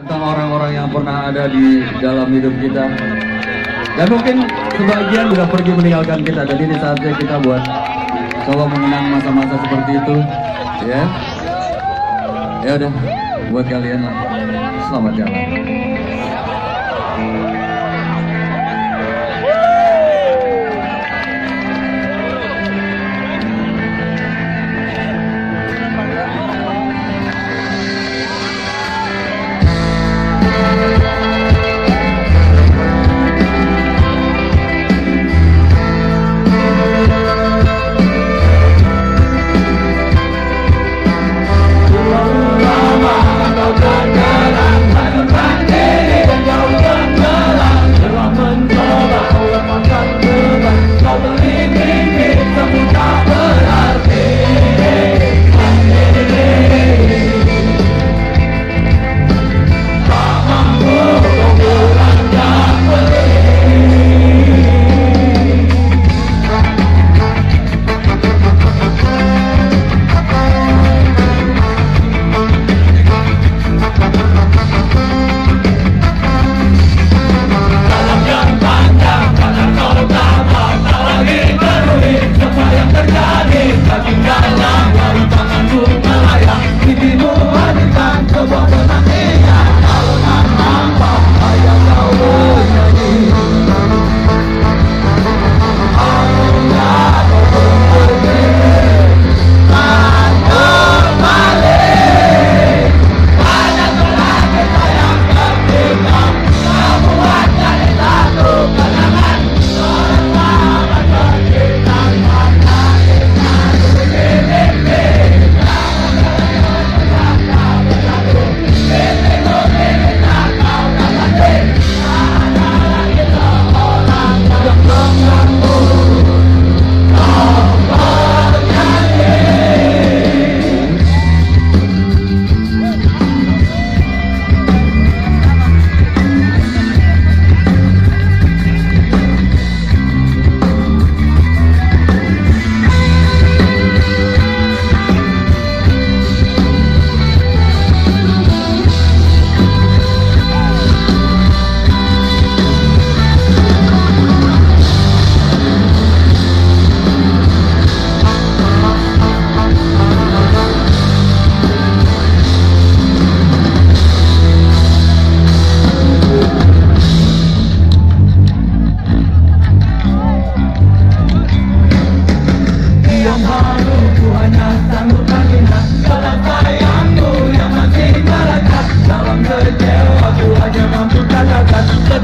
tentang orang-orang yang pernah ada di dalam hidup kita. Dan mungkin sebagian sudah pergi meninggalkan kita. Jadi ini saatnya kita buat coba mengenang masa-masa seperti itu. Ya. Ya udah buat kalian selamat jalan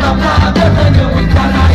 طلع بغني وانت